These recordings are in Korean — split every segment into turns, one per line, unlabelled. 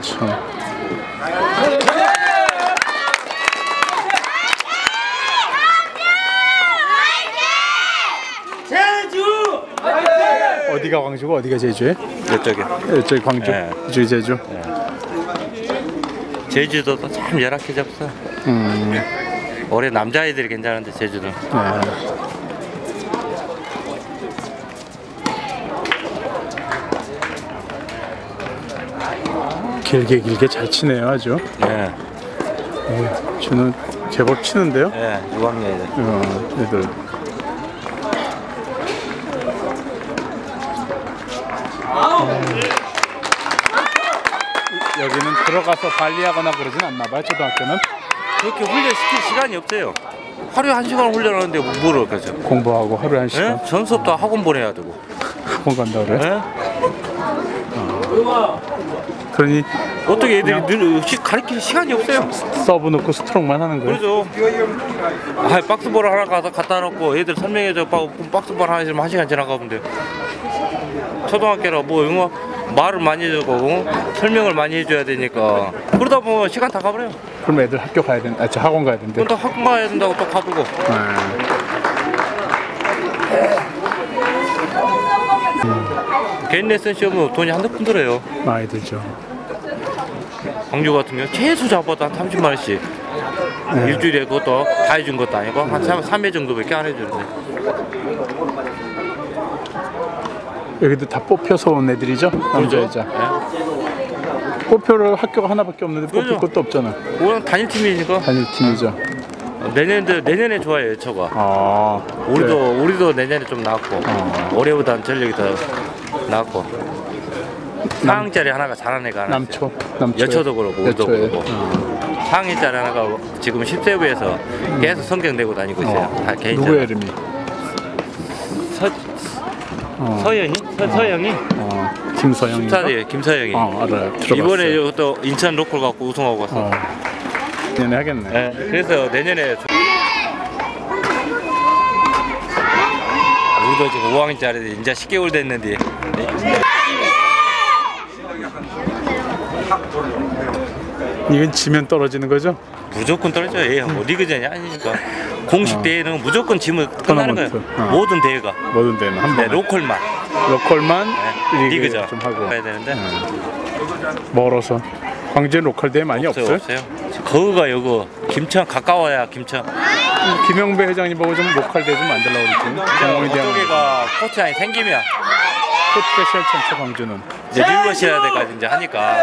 참.
제주!
어디가 광주고 어디가 제주에?
이쪽에
저기 광주,
네.
저기 제주.
제주도도 참 열악해졌어.
음,
올해 남자아이들이 괜찮은데 제주도.
네. 길게 길게 잘 치네요 아주.
네,
네, 주는 제법 치는데요.
네, 6학년이들.
어, 애들. 음. 여기는 들어가서 발리하거나 그러진 않나 봐요 초등학교는
그렇게 훈련 시킬 시간이 없어요. 하루에 한 시간 훈련하는데 뭐 뭐를 그죠?
공부하고 하루에 한 시간
예? 전 수업도 학원 보내야 되고.
학원 간다 그래.
예?
그러니
어떻게 애들이 늘 시- 가르칠 시간이 없어요.
서브 넣고 스트로크만 하는 거예요.
그러죠. 아, box ball 하나 가서 갖다 놓고 애들 설명해줘. 빠- box ball 하나 있으면 한 시간 지나가면 돼. 초등학교라 뭐 영어 말을 많이 해주고 어? 설명을 많이 해줘야 되니까 그러다 보면 시간 다 가버려요.
그럼 애들 학교 가야 된, 아, 저 학원 가야 된대.
그럼 또 학원 가야 된다고 또 가두고. 개인 레슨 시험은 돈이 한두 푼 들어요.
네, 많이 들죠.
광주 같은 경우 최소 잡아도 한 30만 원씩.
네.
일주일에 그것도 다 해준 것도 아니고 한 3, 3회 정도밖에 안 해주는데.
여기도 다 뽑혀서 온 애들이죠? 남자 여자.
예?
뽑혀를 학교가 하나밖에 없는데 뽑힐
그죠.
것도 없잖아.
오늘 단일 팀이니까
단일 팀이죠.
내년도 내년에 좋아요 저가.
아,
우리도 우리도 내년에 좀 나았고
어.
올해보다는 전력이 더 나았고. 4학년짜리 하나가 잘하는 애가 하나.
남초, 남초.
여초도
여초에.
그렇고.
어.
4학년짜리 하나가 지금 10세부에서 계속 성적 내고 다니고 있어요.
어.
다 개인
누구의 이름이?
서,
어.
서연이? 서, 서영이?
어. 김서영인가?
스타드 김서영이.
어, 알아요. 들어봤어요.
이번에 또 인천 local 갖고 우승하고 왔어.
어. 내년에 하겠네.
네, 그래서 내년에 저- 우리도 지금 5학년짜리 이제 10개월 됐는데
이건 지면 떨어지는 거죠?
무조건 떨어져요. 얘뭐 리그전이 아니니까 공식 대회는 무조건 지면 끝나는 거예요.
토너먼트. 어.
모든 대회가.
뭐든 되는 한
네,
번에.
local만
local만
네,
리그
리그전
좀 하고
해야 되는데
멀어서 광주에 로컬 대회 많이 없어요?
없어요. 없어요. 거기가 여기 김천 가까워야 김천.
김영배 회장님 보고 좀 로컬 대회 좀 만들라고 그랬지. 경원이 대학
어쩌게가 코치 안이 생기면
코트가 시원찮죠 광주는.
이제 리버시아 때까지 이제 하니까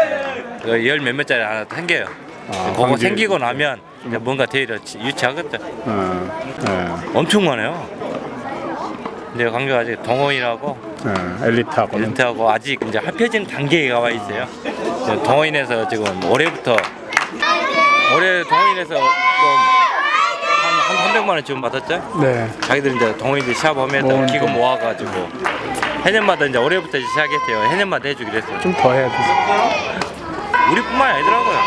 그열 몇몇 짜리 하나 생겨요.
아,
그거
광주.
생기고 나면 이제 뭔가 대회를 지- 유치하겠죠.
어, 네,
엄청 많아요. 근데 광주 아직 동호인하고
네, 엘리트하고 는
엘리트하고 아직 이제 합해진 단계에 와 있어요. 그래서 동호인에서 지금 올해부터 올해 동호인에서 좀 한 한 300만 원 지원 받았죠.
네.
자기들 이제 동호인들 시합하면
어,
기금
네.
모아가지고 해년마다 이제 올해부터 이제 시작했대요. 해년마다 해주기로 했어요.
좀 더 해야 돼.
우리뿐만 아니더라고요.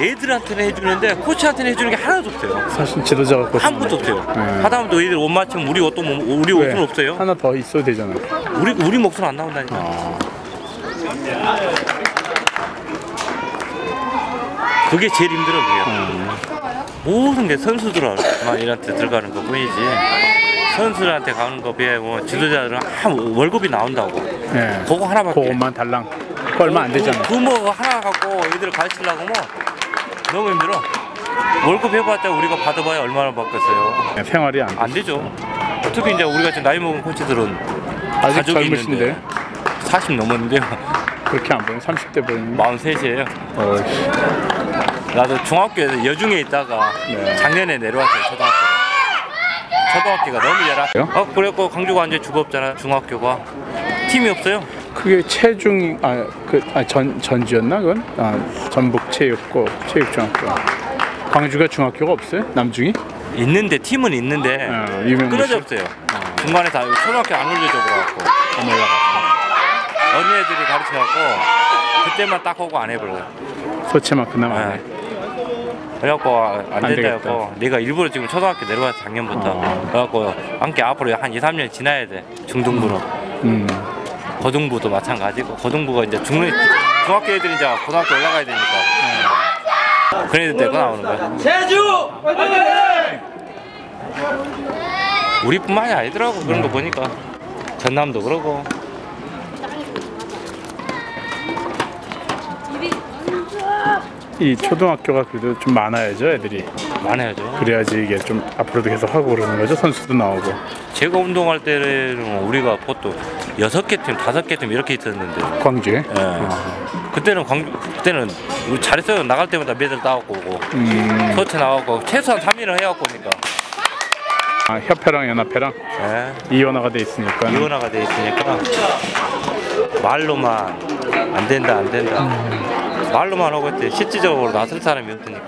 애들한테는 해주는데 코치한테는 해주는 게 하나도 없어요.
사실 지도자가 꼭
아무것도 없어요.
네.
하다못해 애들 옷 맞추면 우리 옷도 못- 우리
왜?
옷은 없어요.
하나 더 있어야 되잖아.
우리 우리 목소리 안 나온다니까.
아,
그게 제일 힘들어 그게. 모든 게 선수들만 이한테 들어가는 거 뿐이지. 선수들한테 가는 거 비해 뭐 지도자들은 한 월급이 나온다고.
네.
그거 하나밖에.
그것만 달랑. 그거 얼마 안 되잖아.
그뭐 하나 갖고 애들 가르치려고 뭐 너무 힘들어. 월급 해봤자 우리가 받아봐야 얼마나 받겠어요.
네, 생활이 안 돼.
안 되죠. 특히 이제 우리가 지금 나이 먹은 코치들은
아직
가족이
젊으신데
있는데 40 넘었는데요.
그렇게 안 보이면 30대 보이면
43이에요.
어,
나도 중학교에서 여중에 있다가
네.
작년에 내려왔어요 초등학교. 초등학교가 너무 열악해요.
그래요?
어 그래갖고 광주가 완전 죽었잖아 중학교가 팀이 없어요.
그게 체중 아그아전 전지였나 그건 아 전북 체육고 체육중학교 광주가 중학교가 없어요 남중이
있는데 팀은 있는데
어, 유명
끊어져 없어요. 중간에 다 초등학교 안 올려줘 그래갖고
안 올라가
어린애들이 가르쳐갖고 그때만 딱 하고 안 해버려요.
소체만 그나마 안
네.
해.
그래갖고 안
안
된다
되겠다.
해갖고 내가 일부러 지금 초등학교 내려왔어 작년부터
어.
그래갖고 함께 앞으로 한 2, 3년 지나야 돼 중등부로
음
고등부도 마찬가지고 고등부가 이제 중学중학교 애들이 이제 고등학교 올라가야 되니까 그런 애들 데리고 나오는 거야.
제주!
우리뿐만이 아니더라고 그런 거 보니까 전남도 그러고
이 초등학교가 그래도 좀 많아야죠 애들이.
많아야죠.
그래야지 이게 좀 앞으로도 계속 하고 그러는 거죠. 선수도 나오고.
제가 운동할 때는 우리가 보통 여섯 개 팀, 다섯 개 팀 이렇게 있었는데
광주에.
예. 그때는 광주 그때는 우리 잘했어요. 나갈 때마다 메달 따갖고 오고
음,
소체 나가고 최소한 3위는 해갖고 오니까
아, 협회랑 연합회랑
예.
이원화가 돼 있으니까.
이원화가 돼 있으니까 말로만 안 된다 안 된다 말로만 하고 있대 실질적으로 나설 사람이 없으니까.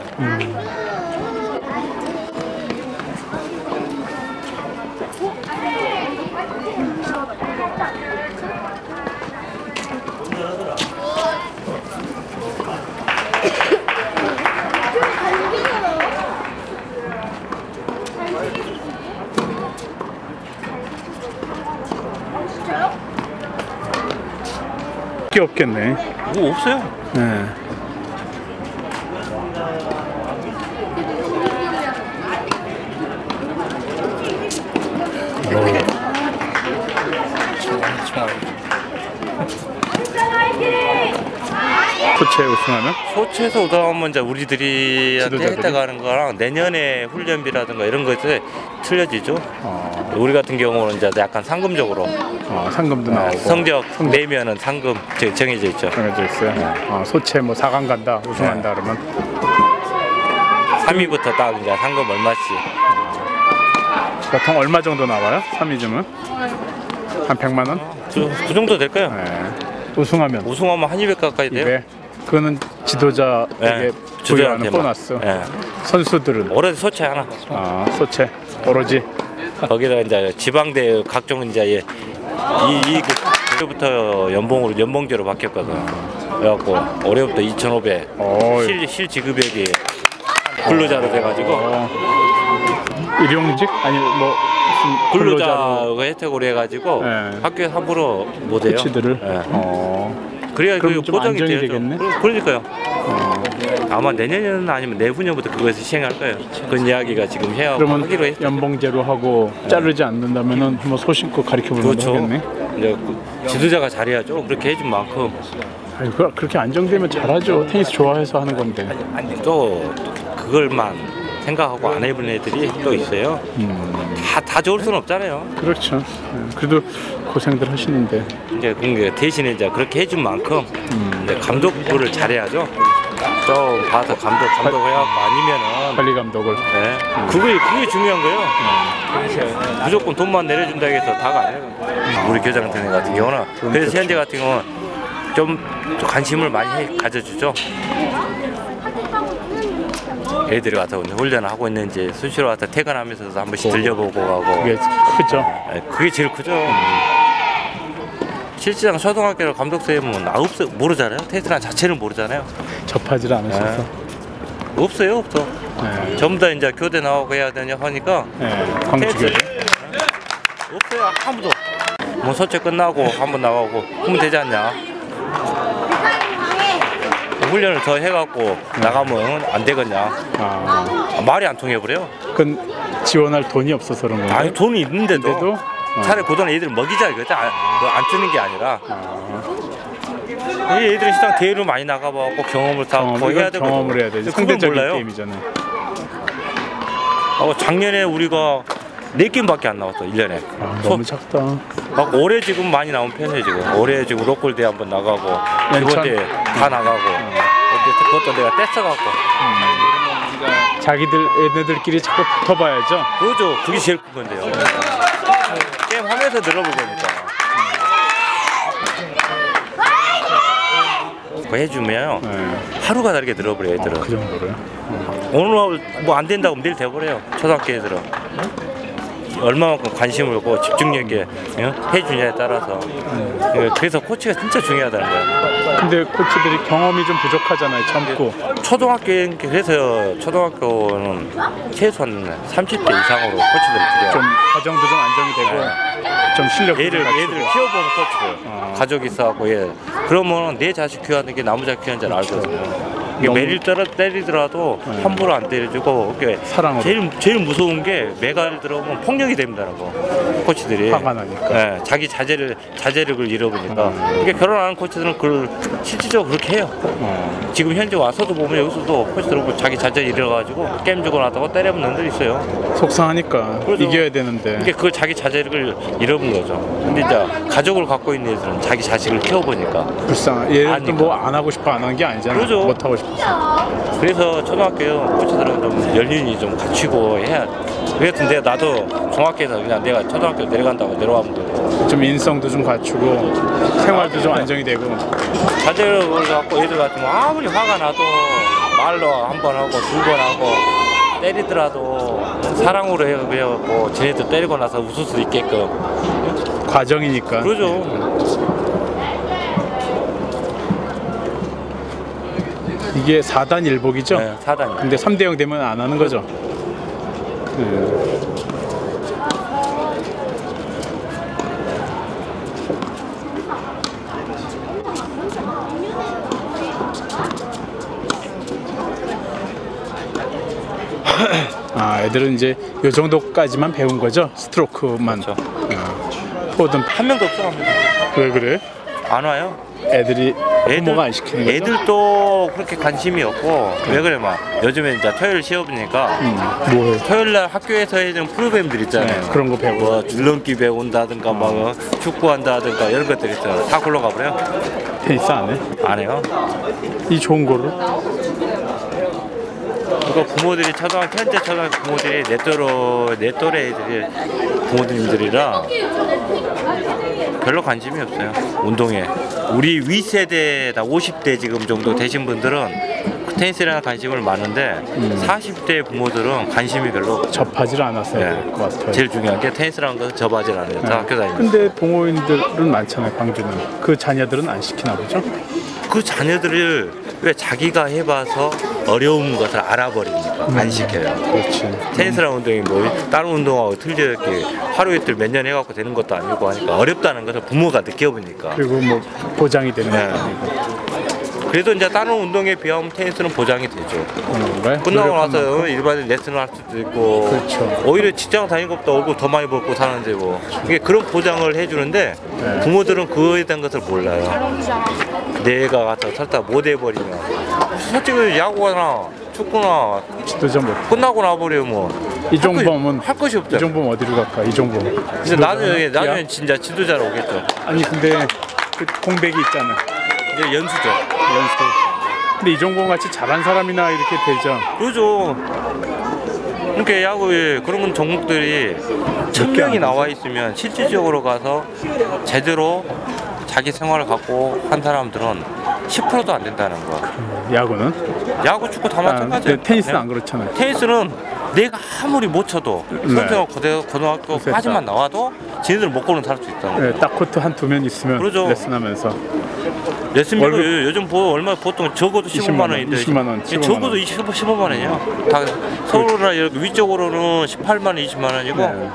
게 없겠네.
뭐 없어요
네. 코치에 우승하면
소체에서 우승하면 이제 우리들이한테
지도자들이?
혜택하는 거랑 내년에 훈련비라든가 이런 것에 틀려지죠
어,
우리 같은 경우는 이제 약간 상금적으로
어, 상금도 나오고
성적 내면은 상금 저- 정해져 있죠
정해져 있어요. 어, 소체 뭐 4강 간다 우승한다 그러면
3위부터 딱 이제 상금 얼마씩
보통 얼마 정도 나와요? 3위쯤은 한 100만 원?
그, 그 정도 될까요?
네. 우승하면
우승하면 한 200 가까이 돼요
200. 그거는 지도자에게
네,
부여하는. 보너스.
예.
선수들은
올해 소체 하나
아, 소체 오로지
거기다 이제 지방대 각종 이제 이이 그때부터 연봉으로 연봉제로 바뀌었거든. 그래갖고 올해부터 2,500
어,
실, 실 지급액이 근로자로 돼가지고
어, 일용직 아니 뭐 무슨 근로자로
근로자 혜택으로 해가지고
네.
학교에 함부로 못 해요.
코치들을
예.
어,
그래야
그럼
그
좀
보장이
안정이. 되겠네?
그럼- 그러니까요.
어.
아마 내년에는 아니면 내후년부터 그것을 시행할 거예요. 그런 이야기가 지금 해야
그러면
하기로 했죠.
연봉제로 하고 자르지 않는다면은 한번 소신껏 가르쳐 보는
그렇죠. 이제 그 지도자가 잘해야죠. 그렇게 해준 만큼
아니, 그- 그렇게 안정되면 잘하죠. 테니스 좋아해서 하는 건데.
또 그걸만 생각하고 안 해본 애들이 또 있어요. 다, 다 좋을 수는 없잖아요.
그렇죠. 네, 그래도 고생들 하시는데.
이제 그 대신에 이제 그렇게 해준 만큼 이제 감독부를 잘해야죠. 좀 봐서 감독 감독 해갖고 아니면은
관리 감독을.
네. 그게 그게 중요한 거예요. 무조건 돈만 내려준다 해서 다가 아니에요. 우리 교장선생 같은 경우는 그래서 현재 같은 경우는 좀, 좀 관심을 많이 해- 가져주죠. 애들이 와서 훈련을 하고 있는지 수시로 와서 퇴근하면서도 한 번씩 들려보고 가고
그게 크죠.
네, 그게 제일 크죠. 실제상 초등학교 감독 선생님은 아홉 살 모르잖아요. 테스트란 자체를 모르잖아요.
접하지 않으셔서.
없어요, 없어.
네.
전부 다 이제 교대 나오고 해야 되냐 하니까
네. 광주교대.
없어요 아무도 뭐 소체 끝나고 한 번 나가고 하면 되지 않냐 훈련을 더 해갖고 나가면 안 되겠냐
아,
아, 말이 안 통해 버려요
그건 지원할 돈이 없어서 그런 건가요?
아니 돈이 있는데도
근데도? 어.
차라리 고등어 애들 먹이자 이거지 안, 그거 안 주는 게 아니라 이 애들은 시장 대회로 많이 나가봐갖고 경험을 쌓고
경험,
해야
이건
되거든
경험을 해야 되지.
근데 그건
상대적인
몰라요
게임이잖아요.
어, 작년에 우리가 네 게임밖에 안 나왔어 1년에
아, 너무 작다.
막 올해 지금 많이 나온 편이에요 지금 올해 지금 로컬대 한번 나가고
연천?
기본대 다 나가고 근데 그것도 내가 뗐어갖고.
자기들 얘네들끼리 자꾸 붙어봐야죠.
그거죠. 그게 제일 큰 건데요. 게임 하면서 늘어보니까. 그거 해주면
네.
하루가 다르게 늘어버려 요
어,
애들은.
그 정도로요.
오늘 뭐 안 된다고 내일 돼버려요 초등학교 애들은 얼마만큼 관심을 갖고 집중력 있게 어? 해주냐에 따라서 예, 그래서 코치가 진짜 중요하다는 거예요.
근데 코치들이 경험이 좀 부족하잖아요. 젊고.
초등학교 그래서 초등학교는 최소한 30대 이상으로 코치들을
좀
들여요.
과정도 좀 안정이 되고 좀
얘를
좀
얘를
갖추고.
키워보는 코치들 가족이 있어갖고 예 그러면 내 자식 키워하는 게 나무 자식 키우는 줄 알거든요. 매일 때려 때리더라도 함부로 안 때려주고 이게
사랑으로.
제일 제일 무서운 게 매가를 들어오면 폭력이 됩니다는 거 코치들이
화가 나니까.
예, 자기 자제를 자제력을 잃어보니까 이게 결혼하는 코치들은 그걸 실질적으로 그렇게 해요.
어.
지금 현재 와서도 보면 여기서도 코치들 자기 자제 잃어가지고 게임 주고 나다가 때려본 놈들 있어요.
속상하니까
그래도
이겨야 되는데.
이게 그 자기 자제력을 잃어본 거죠. 근데 이제 가족을 갖고 있는 애들은 자기 자식을 키워보니까
불쌍. 얘도
아니까.
뭐 안 하고 싶어 안 하는 게 아니잖아.
그러죠.
못 하고 싶어.
그래서 초등학교 코치들은 좀 연륜이 좀 갖추고 해야 그랬는데 나도 중학교에서 그냥 내가 초등학교 내려간다고 내려가면 되고
좀 인성도 좀 갖추고 생활도 좀 안정이 되고.
자제력을 갖고 애들 같으면 아무리 화가 나도 말로 한 번 하고 두 번 하고 때리더라도 사랑으로 해서 배워갖고 쟤네들 때리고 나서 웃을 수 있게끔
과정이니까.
그러죠.
이게 4단 일복이죠.
네, 사단이.
근데 3대 0 되면 안 하는 거죠. 네. 아, 애들은 이제 요 정도까지만 배운 거죠. 스트로크만.
그렇죠.
아, 포든
한 명도 없어.
왜 그래?
안 와요.
애들이 부모가 안 시키는 거죠.
애들도 그렇게 관심이 없고 왜 그래 막 요즘에 이제 토요일 시험이니까
음, 뭐
토요일 날 학교에서 해야 되는 프로그램들 있잖아요.
네, 그런 거 배우고.
뭐 줄넘기 배운다든가 막 어, 축구한다든가 이런 것들 있잖아요. 다 골로 가버려.
테니스 안 해?
안 해요.
이 좋은 거를
그거 부모들이 초등학교 현재 초등학교 부모들이 내 또래 내 또래 애들이 부모님들이라 별로 관심이 없어요 운동에 우리 위 세대 다 50대 지금 정도 되신 분들은 그 테니스에 관심을 많은데 40대 부모들은 관심이 별로
접하지 않았어야
네.
될것 같아요.
제일 중요한 게 테니스라는 것은 접하지 않아요 다 학교 다니는
근데 동호인들은 많잖아요, 광주는. 그 자녀들은 안 시키나 보죠?
그 자녀들을 왜 자기가 해봐서 어려운 것을 알아버리니까 안 시켜요
그렇지.
테니스라는 운동이 뭐 다른 운동하고 틀리게 하루 이틀 몇 년 해갖고 되는 것도 아니고 하니까 어렵다는 것을 부모가 느껴보니까
그리고 뭐 보장이 되는
네.
것도 아니고.
그래도 이제 다른 운동에 비하면 테니스는 보장이 되죠
그런 건가요?
끝나고 나서? 일반인 레슨을 할 수도 있고
그렇죠.
오히려 직장 다니는 것보다 얼굴 더 많이 벌고 사는데 뭐 이게 그런 보장을 해주는데
네.
부모들은 그거에 대한 것을 몰라요 내가 가서 살다 못 해버리면 솔직히 야구나 축구나
지도자 못.
끝나고 나버리면 뭐
이종범은
할 것이 없죠
이종범 어디로 갈까? 이종범.
이제 나중에? 나중에 진짜 지도자로 오겠죠.
아니 근데 그 공백이 있잖아.
이제 연수죠.
연습. 근데 이종범 같이 잘한 사람이나 이렇게 되죠.
그러죠. 그러니까 야구에 그런 종목들이 천 명이 나와 있으면 실질적으로 가서 제대로 자기 생활을 갖고 한 사람들은 10%도 안 된다는 거야.
야구는.
야구, 축구 다
아,
마찬가지예요.
테니스는
네.
안 그렇잖아요.
테니스는 내가 아무리 못 쳐도
네.
선생님 고등, 고등학교까지만 나와도 지네들 먹고는 살 수 있다는.
네, 딱 코트 한 두 면 있으면
그러죠.
레슨하면서
레슨비가 요즘 뭐 얼마 보통 적어도 15만
20만 원,
원인데
20만 원, 15만
적어도
원.
20, 15만 원이에요. 다 서울이나 이렇게 위쪽으로는 18만 원, 20만 원이고
네.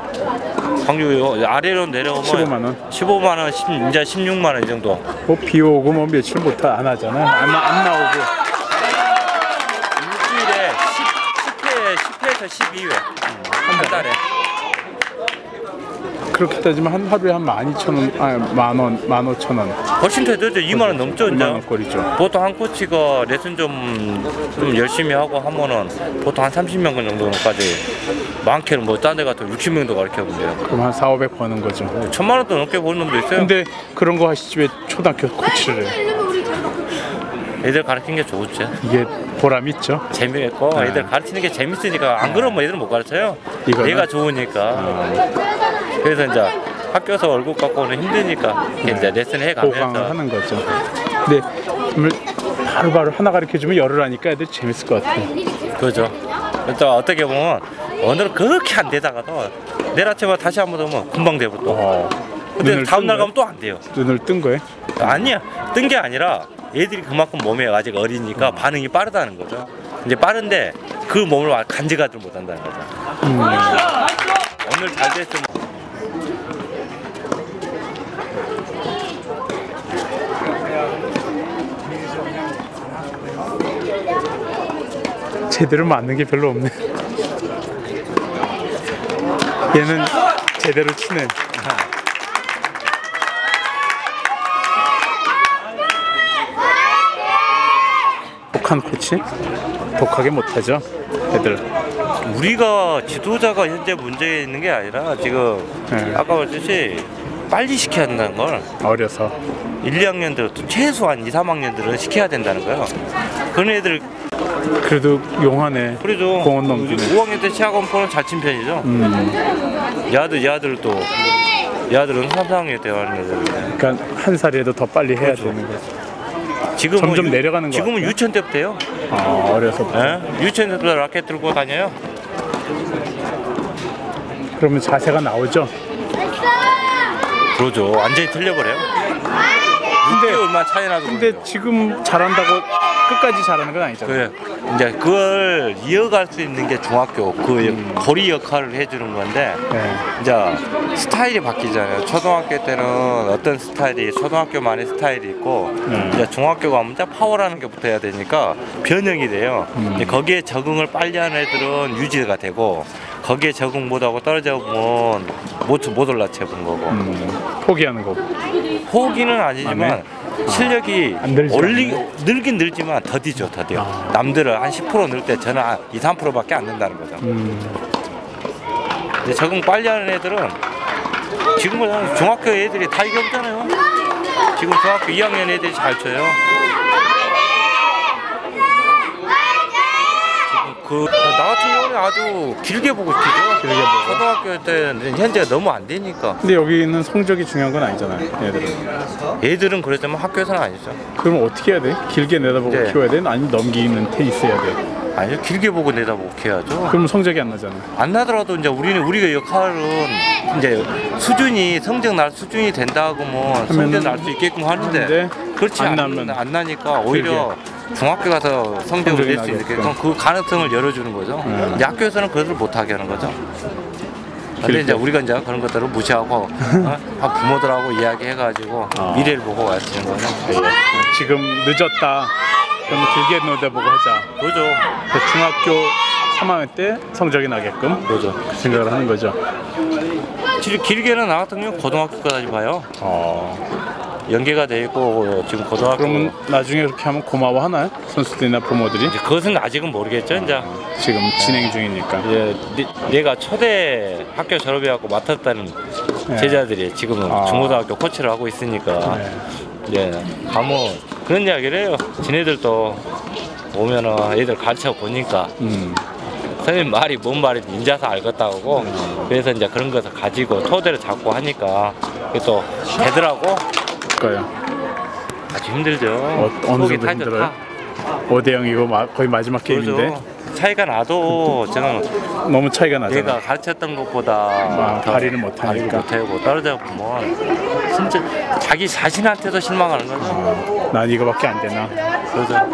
광주 아래로 내려오면
15만 원.
15만 원, 10, 이제 16만 원 이 정도.
뭐비 오고 뭐 며칠 못안 하잖아. 안, 나- 안 나오고.
일주일에 10, 10회, 10회에서 12회 한 달에.
그렇게 따지면 한 하루에 한 12,000원, 아, 만 원, 만 오천 원.
훨씬 더 되죠. 2만 원 넘죠,
2만
이제.
원꼴이죠.
보통 한 코치가 레슨 좀, 좀 열심히 하고 하면은 보통 한 30명 정도까지 많게는 뭐 딴 데 같으면 60명도 가르쳐 본대요.
그럼 한 4, 500 버는 거죠.
천만 원도 넘게 버는 놈도 있어요.
근데 그런 거 하시지 왜 초등학교 코치를 해?
애들 가르치는 게 좋죠.
이게 보람 있죠.
재미있고
네.
애들 가르치는 게 재밌으니까 안 그러면 애들은 못 가르쳐요.
이거는?
얘가 좋으니까. 그래서 이제 학교에서 월급 갖고는 힘드니까 이렇게 이제 레슨 해 가면서
하는 거죠. 근데 정말 바로바로 하나 가르쳐 주면 열을 하니까 애들 재밌을 것 같아요.
그죠. 또 어떻게 보면 오늘은 그렇게 안 되다가도 내일 아침에 다시 한 번 오면 금방 되고 또.
어.
근데 다음
뜬
날? 가면 또 안 돼요.
눈을 뜬 거예요?
아니야. 뜬 게 아니라 애들이 그만큼 몸에 아직 어리니까
음.
반응이 빠르다는 거죠. 이제 빠른데 그 몸을 간직하지 못한다는 거죠.
음.
오늘 잘 됐으면
제대로 맞는 게 별로 없네. 얘는 제대로 치네. 독한 코치? 독하게 못하죠, 애들.
우리가 지도자가 현재 문제 있는 게 아니라 지금
네.
아까 말했듯이 빨리 시켜야 한다는 걸
어려서.
1, 2학년들 최소한 2, 3학년들은 시켜야 된다는 거예요. 그런 애들
그래도 용하네.
그래도
공원 넘기네.
5학년 때 치아검포는 잘 친 편이죠.
음,
야들 야들도 야들은 3, 4학년 때 하는 애들.
그러니까 한 살이라도 더 빨리 해야 되는 거지.
지금은
점점 내려가는 것
지금은. 유치원 때부터요.
아, 어려서.
예? 유치원 때부터 라켓 들고 다녀요.
그러면 자세가 나오죠?
그러죠. 완전히 틀려버려요. 근데 얼마 차이 나도
근데
모르죠.
지금 잘한다고 끝까지 잘하는 건 아니잖아요.
그 이제 그걸 이어갈 수 있는 게 중학교 그
음.
고리 역할을 해주는 건데
네.
이제 스타일이 바뀌잖아요. 초등학교 때는 어떤 스타일이 초등학교만의 스타일이 있고
네.
이제 중학교 가면 이제 파워라는 게 붙어야 되니까 변형이 돼요.
음.
이제 거기에 적응을 빨리 하는 애들은 유지가 되고 거기에 적응 못하고 떨어져 보면 못, 못 올라쳐 본 거고
음, 포기하는 거.
포기는 아니지만
아,
실력이
안 늘지
올리. 늘긴 늘지만 더디죠 더디요.
아.
남들은 한 10%늘 때 저는 한 2, 3%밖에 안 된다는 거죠.
음,
근데 적응 빨리 하는 애들은 지금은 중학교 애들이 다 이겼잖아요. 지금 중학교 2학년 애들이 잘 쳐요. 지금 그 나 같은 경우는 아주 길게 보고 싶죠.
길게 보고.
초등학교 때는 현재가 너무 안 되니까.
근데 여기는 성적이 중요한 건 아니잖아요. 얘들은.
애들은 그랬지만 학교에서는 아니죠.
그럼 어떻게 해야 돼? 길게 내다보고
네.
키워야 돼? 아니 넘기는 테니스 해야 돼?
아니요 길게 보고 내다보고 해야죠.
그럼 성적이 안 나잖아.
안 나더라도 이제 우리는 우리가 역할은 이제 수준이 성적 날 수준이 된다고 뭐 성적 날 수 있게끔 하는데 그렇지
안
안,
나면
안 나니까 오히려 중학교 가서 성적을 낼 수. 있게끔 그 가능성을 열어주는 거죠.
네.
이제 학교에서는 그것을 못하게 하는 거죠. 근데
길게.
이제 우리가 이제 그런 것들을 무시하고 어? 한 부모들하고 이야기해가지고
아.
미래를 보고 가시는 거죠.
지금 늦었다. 그럼 길게 내다보고 하자.
그죠.
그 중학교 3학년 때 성적이 나게끔
그죠.
그 생각을 하는 거죠.
길- 길게는 나 같은 경우 고등학교까지 봐요.
어.
연계가 돼 있고 지금 고등학교
그러면 나중에 그렇게 하면 고마워하나요? 선수들이나 부모들이?
이제 그것은 아직은 모르겠죠. 이제
지금 진행 중이니까.
이제 네- 내가 초대 학교 졸업해갖고 맡았다는
네.
제자들이 지금은
아.
중고등학교 코치를 하고 있으니까
네.
이제 가면 그런 이야기를 해요. 지네들도 오면은 애들 가르쳐 보니까
음.
선생님 말이 뭔 말인지 인자서 알겠다고 그래서 이제 그런 것을 가지고 토대를 잡고 하니까 그게 또 되더라고
그까요.
아주 힘들죠.
어, 어느 정도 힘들어요?
타.
5대 0 이거 마, 거의 마지막 게임인데
그러죠. 차이가 나도 저는
너무 차이가 나잖아.
내가 가르쳤던 것보다
아,
더
발휘를 못하니까.
못하고 떨어져 보면 진짜 자기 자신한테도 실망하는 거죠.
어, 난 이거밖에 안 되나.
그래서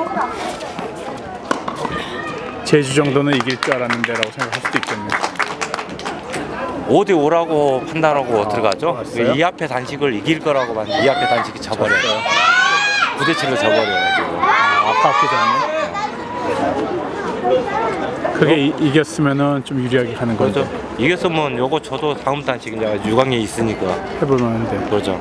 제주 정도는 이길 줄 알았는데 라고 생각할 수도 있겠네.
5대 5라고 판단하고 들어가죠.
알았어요?
이 앞에 단식을 이길 거라고 봤는데 이 앞에 단식이 져버려요. 부대치로 져버려가지고.
아, 아깝게 졌네. 그게 이, 이겼으면은 좀 유리하게 가는
그래서
거죠.
이겼으면 요거 저도 다음 단식 이제 6학년이 있으니까
해볼 만한데.
그러죠.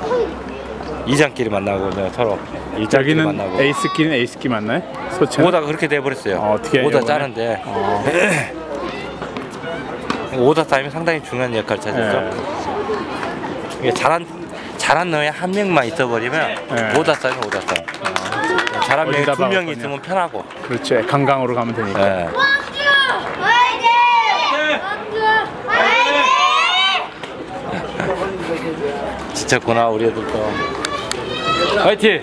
이장끼리 만나고 이제 서로 일장끼리 만나고.
에이스끼는 에이스끼 맞나요? 소체는?
오다 그렇게 돼버렸어요.
어, 어떻게 해요,
오다? 짜는데
어,
오다 싸움이 상당히 중요한 역할을
네.
차지했죠. 이게 잘한 잘한 놈이 한 명만 있어버리면
네.
오다 싸움이 오다 싸움. 잘한 명이 두 명이. 있으면 편하고.
그렇지. 강강으로 가면 되니까.
예. 지쳤구나 우리 애들도. 화이팅!